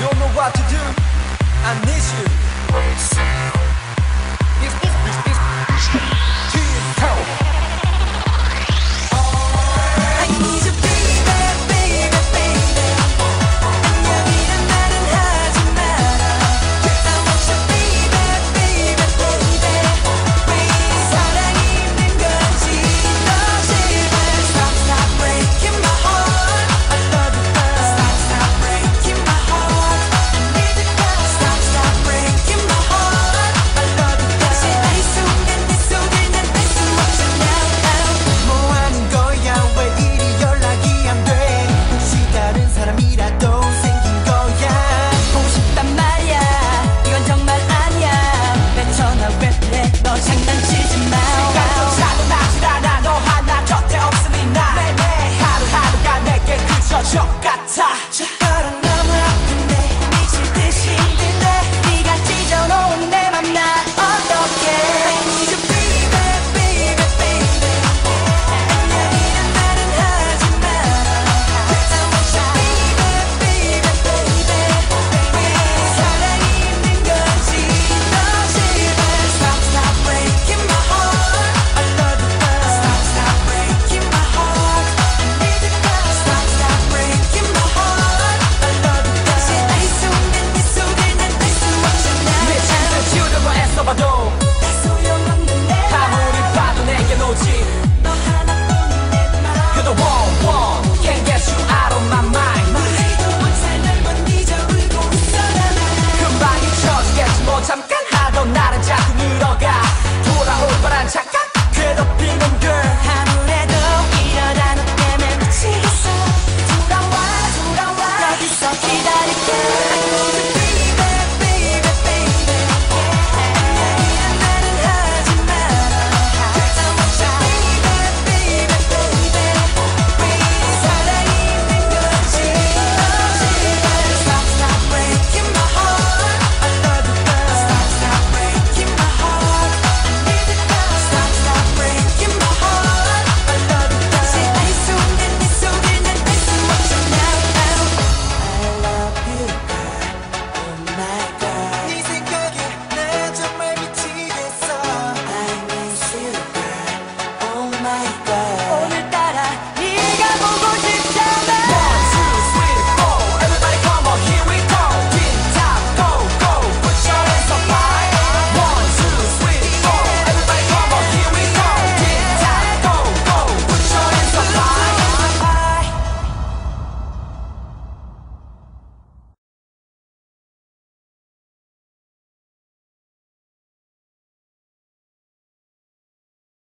know what to do. I need you. If. 자꾸 늘어가. 돌아올 바란 착